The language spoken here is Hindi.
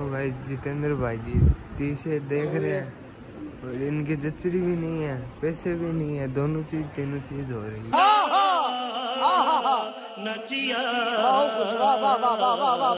देखो भाई जितेंद्र भाई जी पीछे देख रहे हैं। और इनकी जचरी भी नहीं है पैसे भी नहीं है दोनों चीज़ तीनों चीज़ हो रही है।